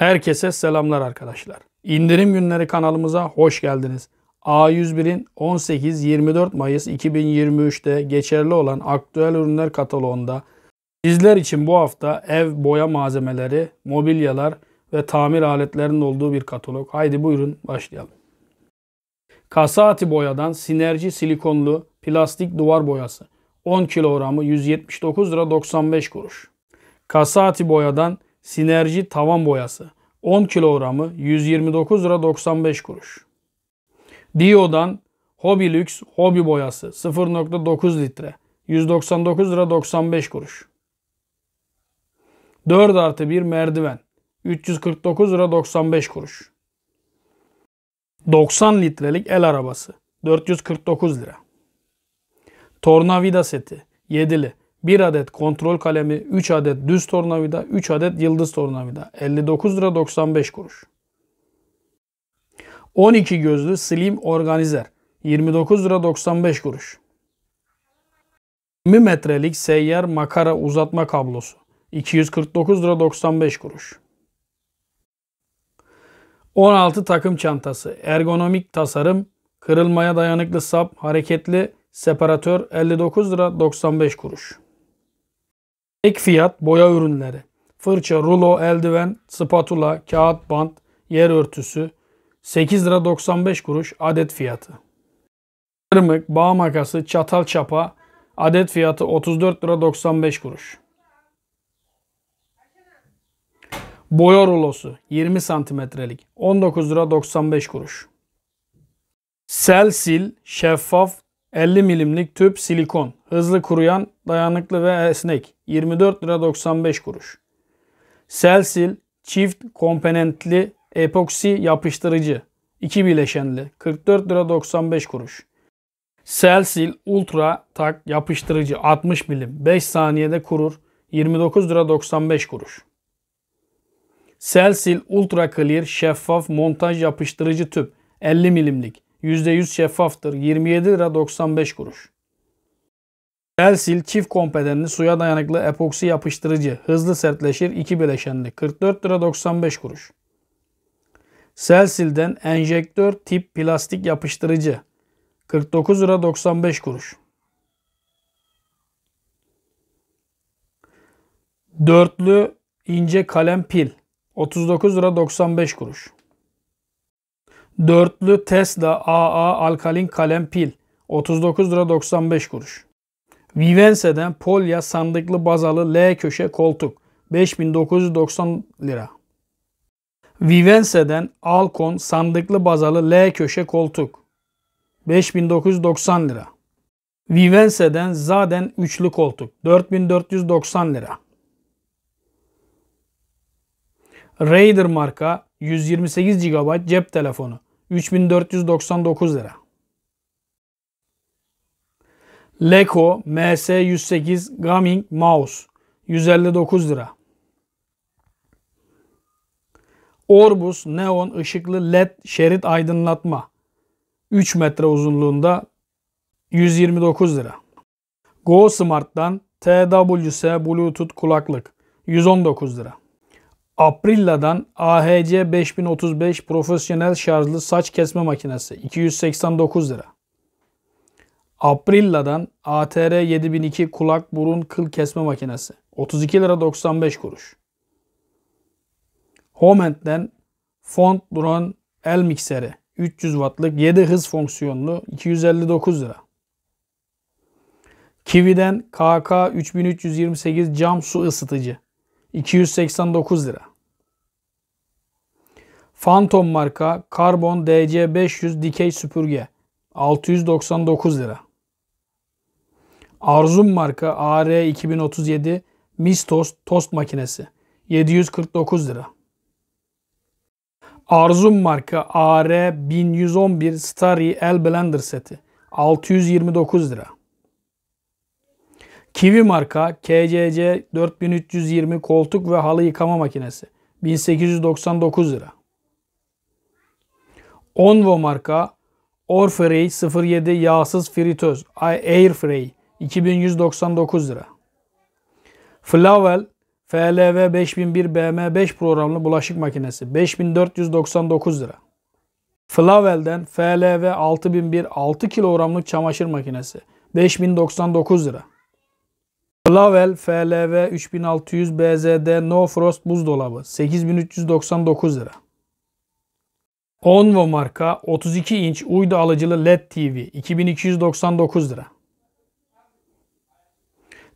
Herkese selamlar arkadaşlar. İndirim günleri kanalımıza hoş geldiniz. A101'in 18-24 Mayıs 2023'te geçerli olan aktüel ürünler kataloğunda sizler için bu hafta ev boya malzemeleri, mobilyalar ve tamir aletlerinin olduğu bir katalog. Haydi buyurun başlayalım. Kasati boyadan sinerji silikonlu plastik duvar boyası. 10 kilogramı 179 lira 95 kuruş. Kasati boyadan sinerji tavan boyası. 10 kilogramı 129 lira 95 kuruş. Dio'dan Hobby Lux hobi boyası 0.9 litre 199 lira 95 kuruş. 4 artı 1 merdiven 349 lira 95 kuruş. 90 litrelik el arabası 449 lira. Tornavida seti 7'li 1 adet kontrol kalemi, 3 adet düz tornavida, 3 adet yıldız tornavida. 59 lira 95 kuruş. 12 gözlü slim organizer. 29 lira 95 kuruş. 20 metrelik seyyar makara uzatma kablosu. 249 lira 95 kuruş. 16 takım çantası. Ergonomik tasarım. Kırılmaya dayanıklı sap. Hareketli separatör 59 lira 95 kuruş. Ek fiyat boya ürünleri. Fırça, rulo, eldiven, spatula, kağıt bant, yer örtüsü 8 lira 95 kuruş adet fiyatı. Tırmık, bağ makası, çatal çapa adet fiyatı 34 lira 95 kuruş. Boya rulosu 20 santimetrelik 19 lira 95 kuruş. Sel sil şeffaf 50 milimlik tüp silikon. Hızlı kuruyan, dayanıklı ve esnek. 24 lira 95 kuruş. Selsil çift komponentli epoksi yapıştırıcı. 2 bileşenli. 44 lira 95 kuruş. Selsil Ultra Tak yapıştırıcı 60 milim. 5 saniyede kurur. 29 lira 95 kuruş. Selsil Ultra Clear şeffaf montaj yapıştırıcı tüp 50 milimlik. %100 şeffaftır. 27 lira 95 kuruş. Elsil çift kompetenli suya dayanıklı epoksi yapıştırıcı. Hızlı sertleşir 2 bileşenli. 44 lira 95 kuruş. Selsil'den enjektör tip plastik yapıştırıcı. 49 lira 95 kuruş. Dörtlü ince kalem pil. 39 lira 95 kuruş. Dörtlü Tesla AA alkalin kalem pil 39 lira 95 kuruş. Vivense'den Polya sandıklı bazalı L köşe koltuk 5990 lira. Vivense'den Alcon sandıklı bazalı L köşe koltuk 5990 lira. Vivense'den Zaden üçlü koltuk 4490 lira. Raider marka 128 GB cep telefonu 3499 lira. Leko MS108 Gaming Mouse 159 lira. Orbus neon ışıklı led şerit aydınlatma 3 metre uzunluğunda 129 lira. Go Smart'tan TWS Bluetooth kulaklık 119 lira. Aprilla'dan AHC 5035 profesyonel şarjlı saç kesme makinesi 289 lira. Aprilla'dan ATR 7002 kulak burun kıl kesme makinesi 32 lira 95 kuruş. Homent'ten Font Drone el mikseri 300 wattlık 7 hız fonksiyonlu 259 lira. Kiwi'den KK 3328 cam su ısıtıcı 289 lira. Phantom marka Carbon DC500 dikey süpürge 699 lira. Arzum marka AR2037 Mistos tost makinesi 749 lira. Arzum marka AR1111 Starry El Blender seti 629 lira. Kiwi marka KCC 4320 koltuk ve halı yıkama makinesi 1899 lira. Onvo marka Orfrey 07 yağsız fritöz Airfrey 2199 lira. Flavel FLV 5001 BM5 programlı bulaşık makinesi 5499 lira. Flavel'den FLV 6001 6 kilogramlık çamaşır makinesi 5099 lira. Flavel FLV 3600 BZD No Frost buzdolabı 8399 lira. Onvo marka 32 inç uydu alıcılı LED TV 2299 lira.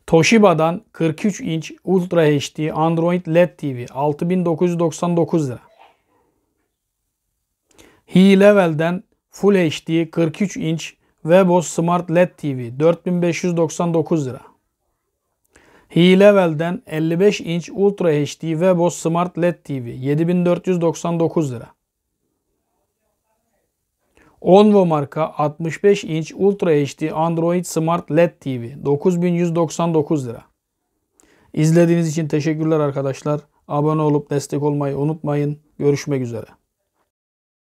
Toshiba'dan 43 inç Ultra HD Android LED TV 6999 lira. Hi-Level'den Full HD 43 inç Webos Smart LED TV 4599 lira. Hi-Level'den 55 inç Ultra HD Webos Smart LED TV 7499 lira. Onvo marka 65 inç Ultra HD Android Smart LED TV 9199 lira. İzlediğiniz için teşekkürler arkadaşlar. Abone olup destek olmayı unutmayın. Görüşmek üzere.